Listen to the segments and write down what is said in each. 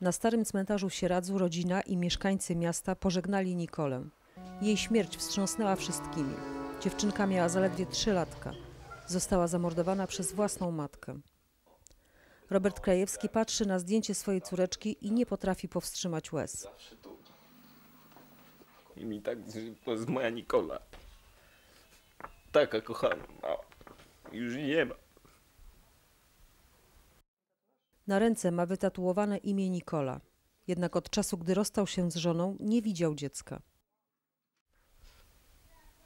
Na starym cmentarzu w Sieradzu rodzina i mieszkańcy miasta pożegnali Nikolę. Jej śmierć wstrząsnęła wszystkimi. Dziewczynka miała zaledwie trzy latka. Została zamordowana przez własną matkę. Robert Krajewski patrzy na zdjęcie swojej córeczki i nie potrafi powstrzymać łez. I mi tak, to jest moja Nikola. Taka kochana, mała. Już nie ma. Na ręce ma wytatuowane imię Nikola. Jednak od czasu, gdy rozstał się z żoną, nie widział dziecka.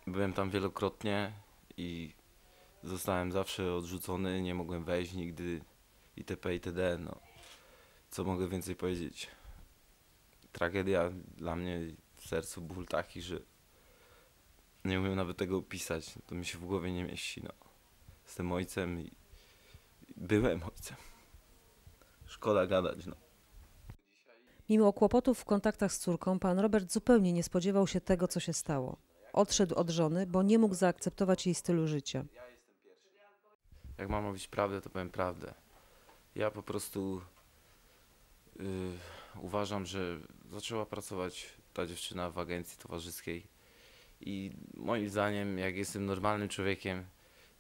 Byłem tam wielokrotnie i zostałem zawsze odrzucony, nie mogłem wejść nigdy itp. itd. No. Co mogę więcej powiedzieć? Tragedia dla mnie w sercu ból taki, że nie umiem nawet tego opisać. To mi się w głowie nie mieści. No. Jestem ojcem i byłem ojcem. Szkoda gadać, no. Mimo kłopotów w kontaktach z córką, pan Robert zupełnie nie spodziewał się tego, co się stało. Odszedł od żony, bo nie mógł zaakceptować jej stylu życia. Jak mam mówić prawdę, to powiem prawdę. Ja po prostu yy, uważam, że zaczęła pracować ta dziewczyna w agencji towarzyskiej i moim zdaniem, jak jestem normalnym człowiekiem,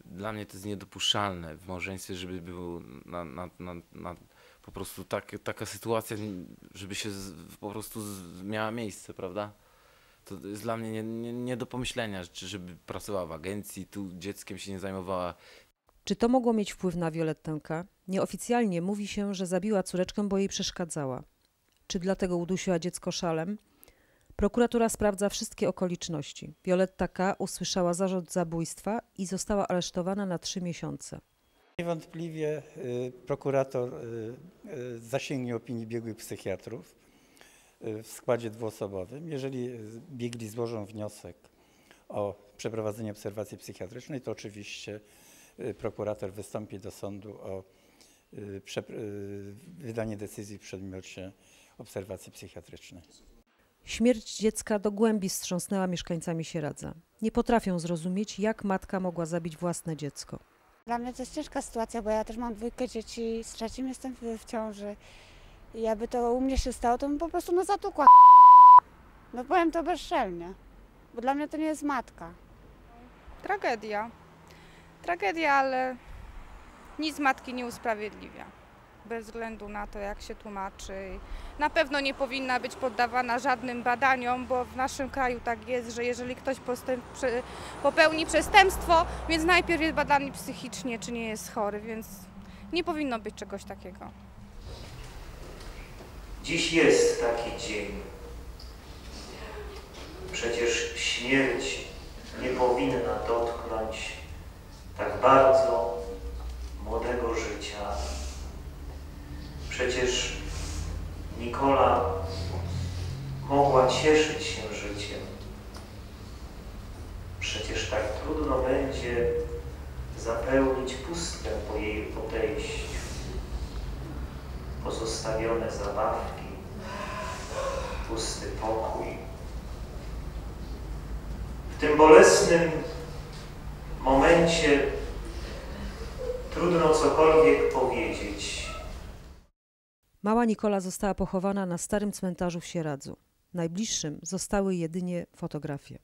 dla mnie to jest niedopuszczalne w małżeństwie, żeby było na, na, na, na po prostu tak, taka sytuacja, żeby się z, po prostu z, miała miejsce, prawda? To jest dla mnie nie, nie, nie do pomyślenia, żeby pracowała w agencji, tu dzieckiem się nie zajmowała, Czy to mogło mieć wpływ na Violettę K? Nieoficjalnie mówi się, że zabiła córeczkę, bo jej przeszkadzała. Czy dlatego udusiła dziecko szalem? Prokuratura sprawdza wszystkie okoliczności. Violetta K. usłyszała zarzut zabójstwa i została aresztowana na trzy miesiące. Niewątpliwie y, prokurator y, y, zasięgnie opinii biegłych psychiatrów w składzie dwuosobowym. Jeżeli biegli złożą wniosek o przeprowadzenie obserwacji psychiatrycznej, to oczywiście prokurator wystąpi do sądu o wydanie decyzji w przedmiocie obserwacji psychiatrycznej. Śmierć dziecka do głębi wstrząsnęła mieszkańcami Sieradza. Nie potrafią zrozumieć, jak matka mogła zabić własne dziecko. Dla mnie to jest ciężka sytuacja, bo ja też mam dwójkę dzieci, z trzecim jestem w, ciąży. I jakby to u mnie się stało, to bym po prostu no zatukła. No powiem to bezczelnie, bo dla mnie to nie jest matka. Tragedia. Tragedia, ale nic matki nie usprawiedliwia. Bez względu na to, jak się tłumaczy. Na pewno nie powinna być poddawana żadnym badaniom, bo w naszym kraju tak jest, że jeżeli ktoś popełni przestępstwo, więc najpierw jest badany psychicznie, czy nie jest chory, więc nie powinno być czegoś takiego. Dziś jest taki dzień. Przecież śmierć nie powinna dotknąć tak bardzo młodego życia. Przecież Nikola mogła cieszyć się życiem. Przecież tak trudno będzie zapełnić pustkę po jej odejściu pozostawione zabawki, pusty pokój. W tym bolesnym momencie trudno cokolwiek powiedzieć. Mała Nikola została pochowana na starym cmentarzu w Sieradzu. Najbliższym zostały jedynie fotografie.